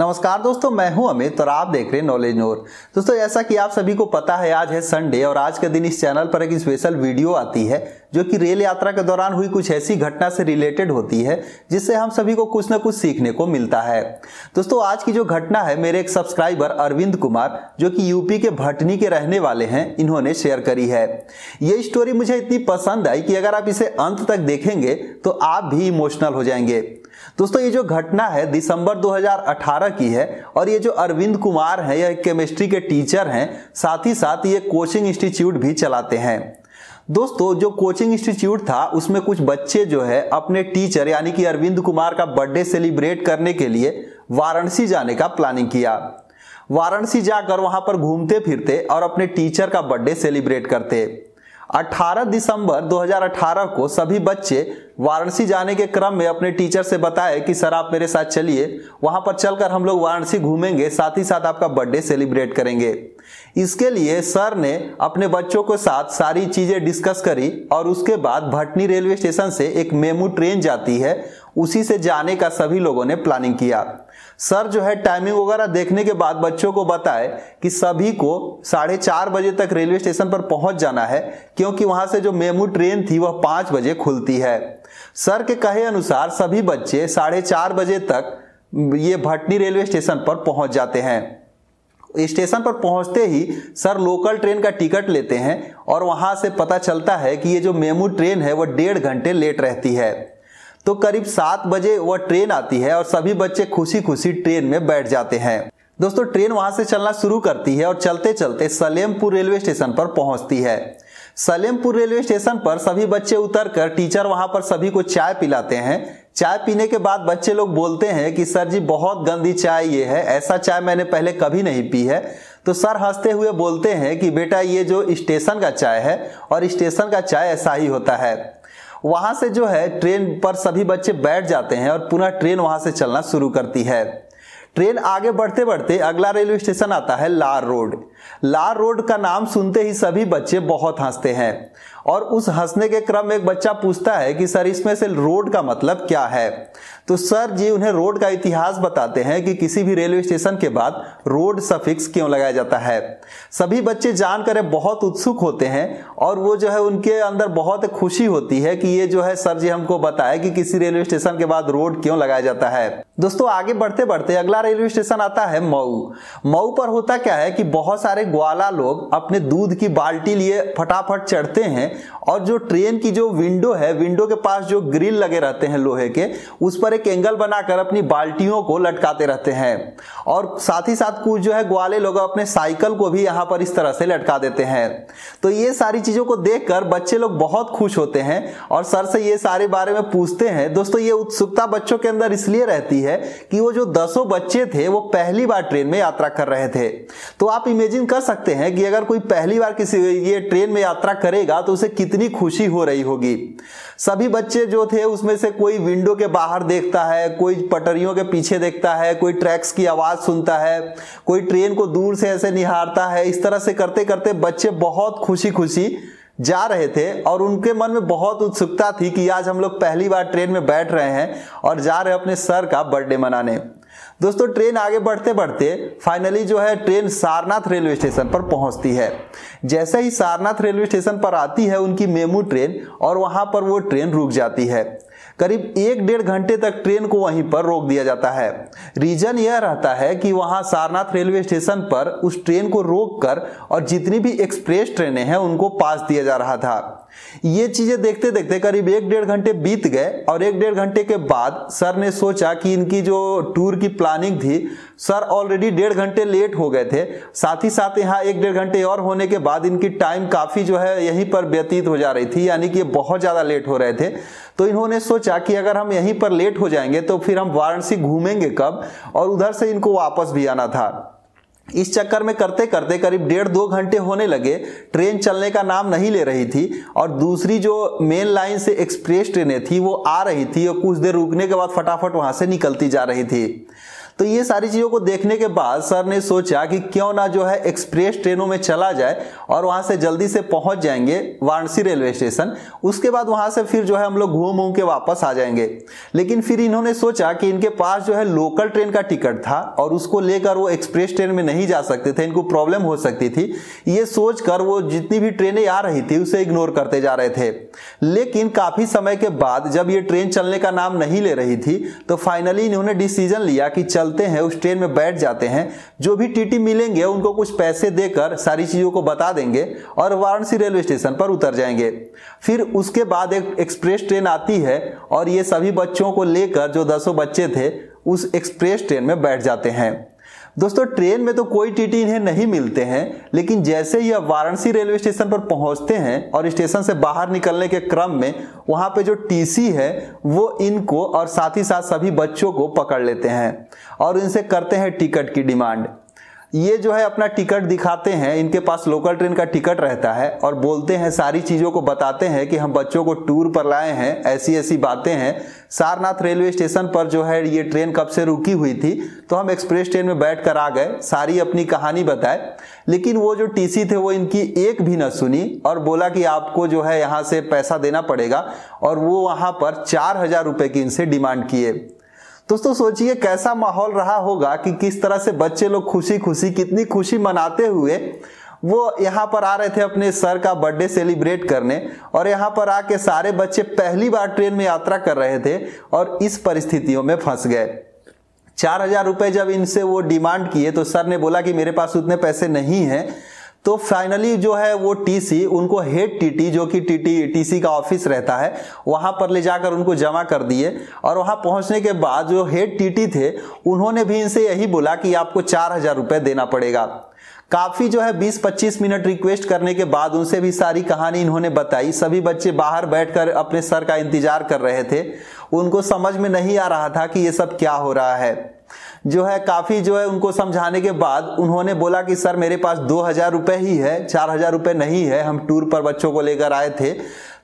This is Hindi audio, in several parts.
नमस्कार दोस्तों, मैं हूँ अमित और आप देख रहे हैं नॉलेज नोर दोस्तों, जैसा कि आप सभी को पता है, आज है संडे और आज के दिन इस चैनल पर एक स्पेशल वीडियो आती है, जो कि रेल यात्रा के दौरान हुई कुछ ऐसी घटना से रिलेटेड होती है, जिससे हम सभी को कुछ ना कुछ सीखने को मिलता है। दोस्तों, आज की जो घटना है, मेरे एक सब्सक्राइबर अरविंद कुमार, जो कि यूपी के भटनी के रहने वाले हैं, इन्होंने शेयर करी है। ये स्टोरी मुझे इतनी पसंद आई कि अगर आप इसे अंत तक देखेंगे तो आप भी इमोशनल हो जाएँगे। दोस्तों, ये जो घटना है दिसंबर 2018 की है और ये जो अरविंद कुमार हैं यह केमिस्ट्री के टीचर हैं, साथ ही साथ ये कोचिंग इंस्टीट्यूट भी चलाते हैं। दोस्तों, जो कोचिंग इंस्टीट्यूट था, उसमें कुछ बच्चे जो है, अपने टीचर यानी कि अरविंद कुमार का बर्थडे सेलिब्रेट करने के लिए वाराणसी जाने का प्लानिंग किया। वाराणसी जाकर वहाँ पर घूमते फिरते और अपने टीचर का बर्थडे सेलिब्रेट करते। 18 दिसंबर 2018 को सभी बच्चे वाराणसी जाने के क्रम में अपने टीचर से बताए कि, सर, आप मेरे साथ चलिए। वहाँ पर चलकर हम लोग वाराणसी घूमेंगे, साथ ही साथ आपका बर्थडे सेलिब्रेट करेंगे। इसके लिए सर ने अपने बच्चों के साथ सारी चीज़ें डिस्कस करी और उसके बाद भटनी रेलवे स्टेशन से एक मेमू ट्रेन जाती है। उसी से जाने का सभी लोगों ने प्लानिंग किया। सर जो है टाइमिंग वगैरह देखने के बाद बच्चों को बताए कि सभी को साढ़े चार बजे तक रेलवे स्टेशन पर पहुँच जाना है, क्योंकि वहाँ से जो मेमू ट्रेन थी वह पाँच बजे खुलती है। सर के कहे अनुसार सभी बच्चे साढ़े चार बजे तक ये भटनी रेलवे स्टेशन पर पहुँच जाते हैं। स्टेशन पर पहुँचते ही सर लोकल ट्रेन का टिकट लेते हैं और वहाँ से पता चलता है कि ये जो मेमू ट्रेन है, वह डेढ़ घंटे लेट रहती है। तो करीब सात बजे वह ट्रेन आती है और सभी बच्चे खुशी खुशी ट्रेन में बैठ जाते हैं। दोस्तों, ट्रेन वहाँ से चलना शुरू करती है और चलते चलते सलेमपुर रेलवे स्टेशन पर पहुँचती है। सलेमपुर रेलवे स्टेशन पर सभी बच्चे उतरकर टीचर वहाँ पर सभी को चाय पिलाते हैं। चाय पीने के बाद बच्चे लोग बोलते हैं कि, सर जी, बहुत गंदी चाय ये है, ऐसा चाय मैंने पहले कभी नहीं पी है। तो सर हँसते हुए बोलते हैं कि, बेटा, ये जो स्टेशन का चाय है और स्टेशन का चाय ऐसा ही होता है। वहाँ से जो है, ट्रेन पर सभी बच्चे बैठ जाते हैं और पुनः ट्रेन वहाँ से चलना शुरू करती है। ट्रेन आगे बढ़ते बढ़ते अगला रेलवे स्टेशन आता है लार रोड। लार रोड का नाम सुनते ही सभी बच्चे बहुत हँसते हैं और उस हंसने के क्रम में एक बच्चा पूछता है कि सर, इसमें से रोड का मतलब क्या है? तो सर जी उन्हें रोड का इतिहास बताते हैं कि किसी भी रेलवे स्टेशन के बाद रोड सफिक्स क्यों लगाया जाता है। सभी बच्चे जानकर बहुत उत्सुक होते हैं और वो जो है उनके अंदर बहुत खुशी होती है कि ये जो है सर जी हमको बताया कि किसी रेलवे स्टेशन के बाद रोड क्यों लगाया जाता है। दोस्तों, आगे बढ़ते बढ़ते अगला रेलवे स्टेशन आता है मऊ। मऊ पर होता क्या है कि बहुत सारे ग्वाला लोग अपने दूध की बाल्टी लिए फटाफट चढ़ते हैं और जो ट्रेन की जो विंडो है, विंडो के पास जो ग्रिल लगे रहते हैं लोहे के, उस पर एक एंगल बनाकर अपनी बाल्टियों को लटकाते रहते हैं। और साथ ही साथ कुछ जो है ग्वाले लोग अपने साइकिल को भी यहाँ पर इस तरह से लटका देते हैं। तो ये सारी चीज़ों को देखकर बच्चे लोग बहुत खुश होते हैं और सर से ये सारे बारे में पूछते हैं। दोस्तों, ये उत्सुकता बच्चों के अंदर इसलिए रहती है कि वो जो दसों बच्चे थे, वो पहली बार ट्रेन में यात्रा कर रहे थे। तो आप इमेजिन कर सकते हैं कि अगर कोई पहली बार किसी ये ट्रेन में यात्रा करेगा तो उसे कितनी खुशी हो रही होगी। सभी बच्चे जो थे, उसमें से कोई विंडो के बाहर देखता है, कोई पटरियों के पीछे देखता है, कोई ट्रैक्स की आवाज़ सुनता है, कोई ट्रेन को दूर से ऐसे निहारता है, इस तरह से करते करते बच्चे बहुत खुशी खुशी जा रहे थे और उनके मन में बहुत उत्सुकता थी कि आज हम लोग पहली बार ट्रेन में बैठ रहे हैं और जा रहे अपने सर का बर्थडे मनाने। दोस्तों, ट्रेन आगे बढ़ते बढ़ते फाइनली जो है ट्रेन सारनाथ रेलवे स्टेशन पर पहुँचती है। जैसे ही सारनाथ रेलवे स्टेशन पर आती है, उनकी मेमू ट्रेन और वहाँ पर वो ट्रेन रुक जाती है। करीब एक डेढ़ घंटे तक ट्रेन को वहीं पर रोक दिया जाता है। रीजन यह रहता है कि वहाँ सारनाथ रेलवे स्टेशन पर उस ट्रेन को रोक कर और जितनी भी एक्सप्रेस ट्रेनें हैं, उनको पास दिया जा रहा था। ये चीज़ें देखते देखते करीब एक डेढ़ घंटे बीत गए और एक डेढ़ घंटे के बाद सर ने सोचा कि इनकी जो टूर की प्लानिंग थी, सर ऑलरेडी डेढ़ घंटे लेट हो गए थे। साथ ही साथ यहाँ एक डेढ़ घंटे और होने के बाद इनकी टाइम काफ़ी जो है यहीं पर व्यतीत हो जा रही थी, यानी कि बहुत ज़्यादा लेट हो रहे थे। तो इन्होंने सोचा कि अगर हम यहीं पर लेट हो जाएँगे तो फिर हम वाराणसी घूमेंगे कब और उधर से इनको वापस भी आना था। इस चक्कर में करते करते करीब डेढ़ दो घंटे होने लगे, ट्रेन चलने का नाम नहीं ले रही थी और दूसरी जो मेन लाइन से एक्सप्रेस ट्रेनें थी वो आ रही थी और कुछ देर रुकने के बाद फटाफट वहाँ से निकलती जा रही थी। तो ये सारी चीज़ों को देखने के बाद सर ने सोचा कि क्यों ना जो है एक्सप्रेस ट्रेनों में चला जाए और वहाँ से जल्दी से पहुँच जाएँगे वाराणसी रेलवे स्टेशन। उसके बाद वहाँ से फिर जो है हम लोग घूम घूम के वापस आ जाएँगे। लेकिन फिर इन्होंने सोचा कि इनके पास जो है लोकल ट्रेन का टिकट था और उसको लेकर वो एक्सप्रेस ट्रेन में नहीं जा सकते थे, इनको प्रॉब्लम हो सकती थी। ये सोचकर वो जितनी भी ट्रेनें आ रही थी उसे इग्नोर करते जा रहे थे। लेकिन काफ़ी समय के बाद जब ये ट्रेन चलने का नाम नहीं ले रही थी तो फाइनली इन्होंने डिसीज़न लिया कि चलते हैं, उस ट्रेन में बैठ जाते हैं, जो भी टीटी मिलेंगे, उनको कुछ पैसे देकर सारी चीज़ों को बता देंगे और वाराणसी रेलवे स्टेशन पर उतर जाएँगे। फिर उसके बाद एक एक्सप्रेस ट्रेन आती है और ये सभी बच्चों को लेकर जो दसों बच्चे थे, उस एक्सप्रेस ट्रेन में बैठ जाते हैं। दोस्तों, ट्रेन में तो कोई टीटी इन्हें नहीं मिलते हैं, लेकिन जैसे ही वाराणसी रेलवे स्टेशन पर पहुँचते हैं और स्टेशन से बाहर निकलने के क्रम में वहाँ पे जो टीसी है, वो इनको और साथ ही साथ सभी बच्चों को पकड़ लेते हैं और इनसे करते हैं टिकट की डिमांड। ये जो है अपना टिकट दिखाते हैं, इनके पास लोकल ट्रेन का टिकट रहता है और बोलते हैं, सारी चीज़ों को बताते हैं कि हम बच्चों को टूर पर लाए हैं ऐसी ऐसी बातें हैं। सारनाथ रेलवे स्टेशन पर जो है ये ट्रेन कब से रुकी हुई थी तो हम एक्सप्रेस ट्रेन में बैठ कर आ गए, सारी अपनी कहानी बताए। लेकिन वो जो टीसी थे, वो इनकी एक भी न सुनी और बोला कि आपको जो है यहाँ से पैसा देना पड़ेगा और वो वहाँ पर चार हज़ार रुपये की इनसे डिमांड किए। दोस्तों, सोचिए कैसा माहौल रहा होगा कि किस तरह से बच्चे लोग खुशी खुशी कितनी खुशी मनाते हुए वो यहाँ पर आ रहे थे अपने सर का बर्थडे सेलिब्रेट करने और यहाँ पर आके सारे बच्चे पहली बार ट्रेन में यात्रा कर रहे थे और इस परिस्थितियों में फंस गए। चार हज़ार रुपए जब इनसे वो डिमांड किए तो सर ने बोला कि मेरे पास उतने पैसे नहीं हैं तो फाइनली जो है वो टीसी उनको हेड टीटी जो कि टीटी टीसी का ऑफ़िस रहता है, वहाँ पर ले जाकर उनको जमा कर दिए। और वहाँ पहुँचने के बाद जो हेड टीटी थे, उन्होंने भी इनसे यही बोला कि आपको चार हज़ार रुपये देना पड़ेगा। काफ़ी जो है 20-25 मिनट रिक्वेस्ट करने के बाद उनसे भी सारी कहानी इन्होंने बताई। सभी बच्चे बाहर बैठकर अपने सर का इंतज़ार कर रहे थे। उनको समझ में नहीं आ रहा था कि ये सब क्या हो रहा है। जो है काफ़ी जो है उनको समझाने के बाद उन्होंने बोला कि, सर, मेरे पास दो हज़ार रुपये ही है, चार हज़ार रुपये नहीं है, हम टूर पर बच्चों को लेकर आए थे।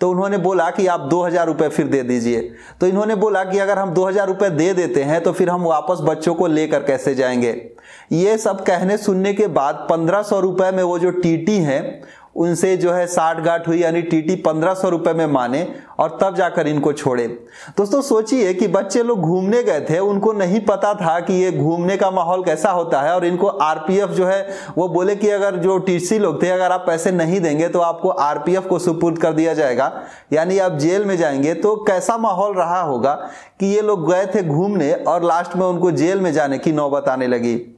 तो उन्होंने बोला कि, आप दो हज़ार रुपये फिर दे दीजिए। तो इन्होंने बोला कि, अगर हम दो हज़ार रुपये दे देते हैं तो फिर हम वापस बच्चों को लेकर कैसे जाएँगे? ये सब कहने सुनने के बाद पंद्रह सौ रुपये में वो जो टीटी हैं उनसे जो है साठ गाठ हुई, यानी टीटी पंद्रह सौ रुपए में माने और तब जाकर इनको छोड़े। दोस्तों, सोचिए कि बच्चे लोग घूमने गए थे, उनको नहीं पता था कि ये घूमने का माहौल कैसा होता है और इनको आरपीएफ जो है, वो बोले कि अगर जो टीसी लोग थे, अगर आप पैसे नहीं देंगे तो आपको आरपीएफ को सुपुर्द कर दिया जाएगा। यानी आप जेल में जाएँगे तो कैसा माहौल रहा होगा कि ये लोग गए थे घूमने और लास्ट में उनको जेल में जाने की नौबत आने लगी।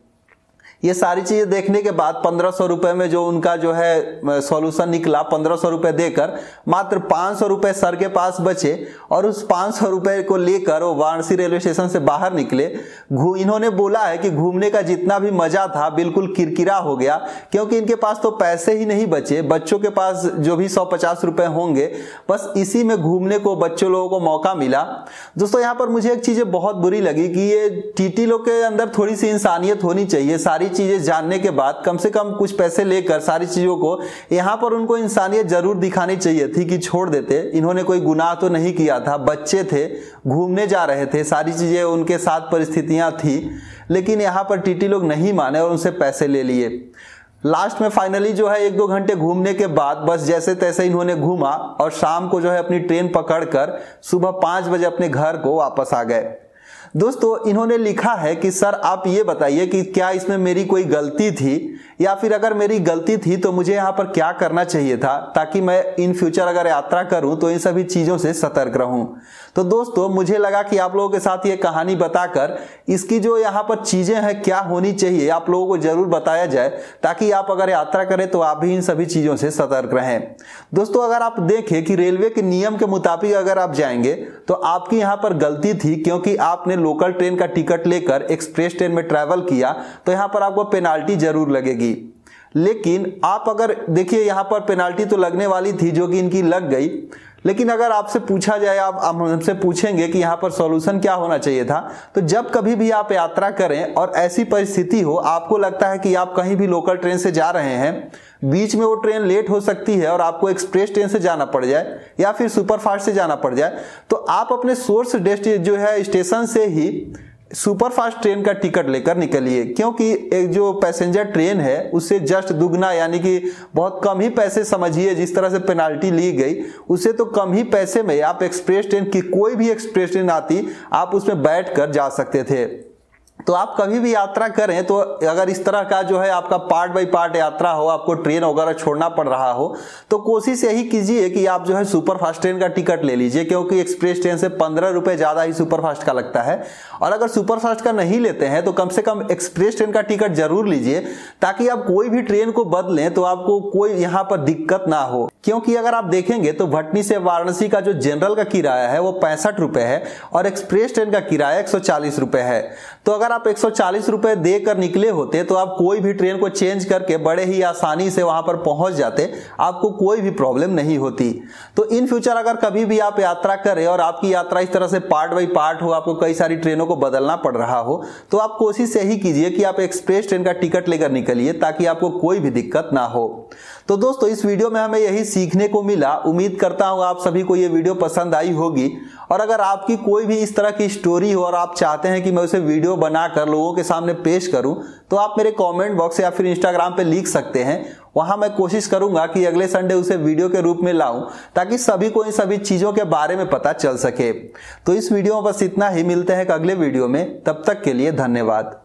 ये सारी चीज़ें देखने के बाद पंद्रह सौ रुपए में जो उनका जो है सॉल्यूशन निकला पंद्रह सौ रुपए देकर, मात्र पाँच सौ रुपए सर के पास बचे और उस पाँच सौ रुपए को लेकर वो वाराणसी रेलवे स्टेशन से बाहर निकले। इन्होंने बोला है कि घूमने का जितना भी मज़ा था, बिल्कुल किरकिरा हो गया, क्योंकि इनके पास तो पैसे ही नहीं बचे। बच्चों के पास जो भी सौ पचास रुपए होंगे, बस इसी में घूमने को, बच्चों लोगों को मौका मिला। दोस्तों, यहाँ पर मुझे एक चीज़ें बहुत बुरी लगी कि ये टीटी लोग के अंदर थोड़ी सी इंसानियत होनी चाहिए, सारी चीज़ें जानने के बाद कम से कम कुछ पैसे लेकर सारी चीज़ों को यहाँ पर उनको इंसानियत ज़रूर दिखानी चाहिए थी कि छोड़ देते। इन्होंने कोई गुनाह तो नहीं किया था, बच्चे थे, घूमने जा रहे थे, सारी चीज़ें उनके साथ परिस्थितियाँ थी, लेकिन यहाँ पर टीटी लोग नहीं माने और उनसे पैसे ले लिए। लास्ट में फाइनली जो है एक दो घंटे घूमने के बाद, बस जैसे तैसे इन्होंने घूमा और शाम को जो है अपनी ट्रेन पकड़कर सुबह पाँच बजे अपने घर को वापस आ गए। दोस्तों, इन्होंने लिखा है कि, सर, आप ये बताइए कि क्या इसमें मेरी कोई गलती थी? या फिर अगर मेरी गलती थी तो मुझे यहाँ पर क्या करना चाहिए था ताकि मैं इन फ्यूचर अगर यात्रा करूँ तो इन सभी चीज़ों से सतर्क रहूँ? तो दोस्तों, मुझे लगा कि आप लोगों के साथ ये कहानी बताकर इसकी जो यहाँ पर चीज़ें हैं, क्या होनी चाहिए, आप लोगों को ज़रूर बताया जाए ताकि आप अगर यात्रा करें तो आप भी इन सभी चीज़ों से सतर्क रहें। दोस्तों, अगर आप देखें कि रेलवे के नियम के मुताबिक अगर आप जाएँगे तो आपकी यहाँ पर गलती थी क्योंकि आपने लोकल ट्रेन का टिकट लेकर एक्सप्रेस ट्रेन में ट्रैवल किया तो यहाँ पर आपको पेनाल्टी ज़रूर लगेगी। लेकिन आप अगर, देखिए यहाँ पर पेनाल्टी तो लगने वाली थी जो कि इनकी लग गई, लेकिन अगर आपसे पूछा जाए, आप हमसे पूछेंगे कि यहाँ पर सॉल्यूशन क्या होना चाहिए था तो जब कभी भी आप यात्रा करें और ऐसी परिस्थिति हो, आपको लगता है कि आप कहीं भी लोकल ट्रेन से जा रहे हैं, बीच में वो ट्रेन लेट हो सकती है और आपको एक्सप्रेस ट्रेन से जाना पड़ जाए या फिर सुपरफास्ट से जाना पड़ जाए तो आप अपने सोर्स डेस्ट जो है स्टेशन से ही सुपर फास्ट ट्रेन का टिकट लेकर निकलिए, क्योंकि एक जो पैसेंजर ट्रेन है उससे जस्ट दुगना, यानी कि बहुत कम ही पैसे समझिए, जिस तरह से पेनाल्टी ली गई उससे तो कम ही पैसे में आप एक्सप्रेस ट्रेन की कोई भी एक्सप्रेस ट्रेन आती, आप उसमें बैठ कर जा सकते थे। तो आप कभी भी यात्रा करें तो अगर इस तरह का जो है आपका पार्ट बाई पार्ट यात्रा हो, आपको ट्रेन वगैरह छोड़ना पड़ रहा हो तो कोशिश यही कीजिए कि आप जो है सुपर फास्ट ट्रेन का टिकट ले लीजिए, क्योंकि एक्सप्रेस ट्रेन से पंद्रह रुपए ज़्यादा ही सुपर फास्ट का लगता है। और अगर सुपर फास्ट का नहीं लेते हैं तो कम से कम एक्सप्रेस ट्रेन का टिकट ज़रूर लीजिए, ताकि आप कोई भी ट्रेन को बदलें तो आपको कोई यहाँ पर दिक्कत ना हो। क्योंकि अगर आप देखेंगे तो भटनी से वाराणसी का जो जनरल का किराया है, वो पैंसठ रुपए है, और एक्सप्रेस ट्रेन का किराया एक सौ है। तो अगर आप एक सौ चालीस रुपए देकर निकले होते तो आप कोई भी ट्रेन को चेंज करके बड़े ही आसानी से वहाँ पर पहुँच जाते, आपको कोई भी प्रॉब्लम नहीं होती। तो इन फ्यूचर अगर कभी भी आप यात्रा करें और आपकी यात्रा इस तरह से पार्ट बाई पार्ट हो, आपको कई सारी ट्रेनों को बदलना पड़ रहा हो तो आप कोशिश यही कीजिए कि आप एक्सप्रेस ट्रेन का टिकट लेकर निकलिए ताकि आपको कोई भी दिक्कत ना हो। तो दोस्तों, इस वीडियो में हमें यही सीखने को मिला। उम्मीद करता हूँ आप सभी को ये वीडियो पसंद आई होगी। और अगर आपकी कोई भी इस तरह की स्टोरी हो और आप चाहते हैं कि मैं उसे वीडियो बनाकर लोगों के सामने पेश करूँ तो आप मेरे कमेंट बॉक्स या फिर इंस्टाग्राम पे लिख सकते हैं। वहाँ मैं कोशिश करूँगा कि अगले संडे उसे वीडियो के रूप में लाऊं, ताकि सभी को इन सभी चीज़ों के बारे में पता चल सके। तो इस वीडियो में बस इतना ही। मिलते हैं अगले वीडियो में। तब तक के लिए धन्यवाद।